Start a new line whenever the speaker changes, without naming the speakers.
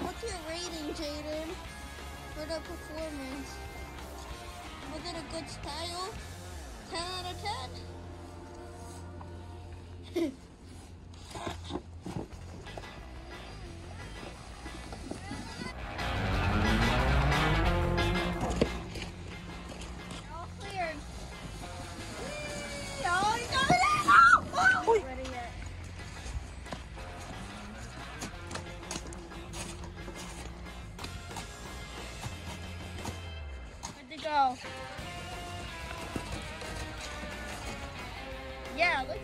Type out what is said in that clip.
What's your rating, Jaden, for the performance? Was it a good style? 10 out of 10? Go. Yeah, let's